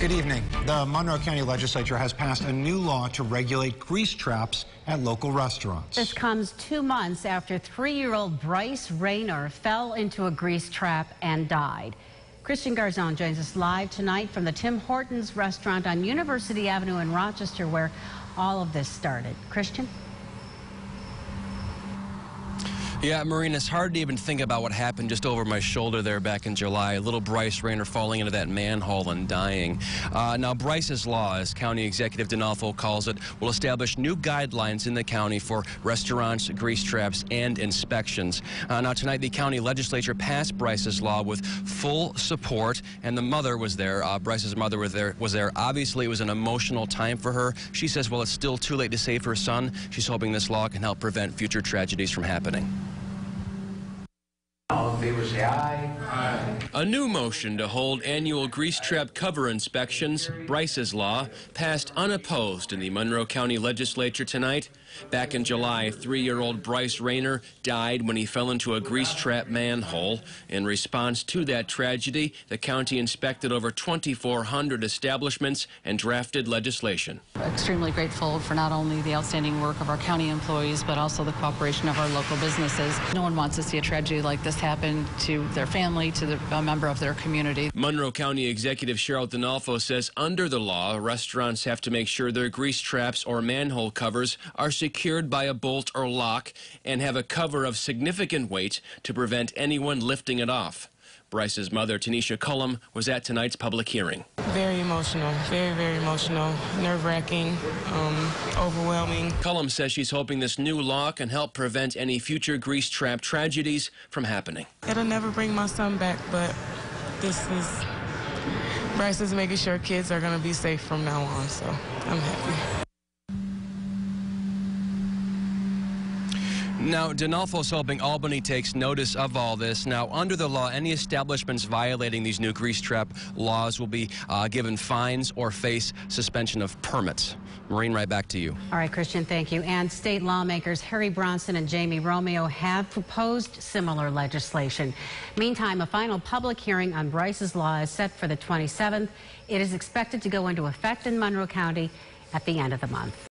Good evening. The Monroe County Legislature has passed a new law to regulate grease traps at local restaurants. This comes two months after three-year-old Bryce Raynor fell into a grease trap and died. Christian Garzon joins us live tonight from the Tim Hortons restaurant on University Avenue in Rochester where all of this started. Christian? Yeah, Marina, it's hard to even think about what happened just over my shoulder there back in July. Little Bryce Raynor falling into that manhole and dying. Uh, now, Bryce's Law, as County Executive Dinolfo calls it, will establish new guidelines in the county for restaurants, grease traps, and inspections. Uh, now, tonight, the county legislature passed Bryce's Law with full support, and the mother was there. Uh, Bryce's mother was there, was there. Obviously, it was an emotional time for her. She says, well, it's still too late to save her son. She's hoping this law can help prevent future tragedies from happening. All in favor say aye. Aye. A new motion to hold annual grease trap cover inspections, Bryce's Law, passed unopposed in the Monroe County Legislature tonight. Back in July, three-year-old Bryce Raynor died when he fell into a grease trap manhole. In response to that tragedy, the county inspected over 2,400 establishments and drafted legislation. Extremely grateful for not only the outstanding work of our county employees, but also the cooperation of our local businesses. No one wants to see a tragedy like this happen to their family, to the, a member of their community. Monroe County Executive Cheryl Dinolfo says under the law, restaurants have to make sure their grease traps or manhole covers are secured by a bolt or lock and have a cover of significant weight to prevent anyone lifting it off. Bryce's mother, Tanisha Cullum, was at tonight's public hearing. Very emotional, very, very emotional, nerve wracking, um, overwhelming. Cullum says she's hoping this new law can help prevent any future grease trap tragedies from happening. It'll never bring my son back, but this is. Bryce is making sure kids are going to be safe from now on, so I'm happy. Now, Dinolfo's hoping Albany takes notice of all this. Now, under the law, any establishments violating these new grease trap laws will be uh, given fines or face suspension of permits. Maureen, right back to you. All right, Christian, thank you. And state lawmakers Harry Bronson and Jamie Romeo have proposed similar legislation. Meantime, a final public hearing on Bryce's Law is set for the 27th. It is expected to go into effect in Monroe County at the end of the month.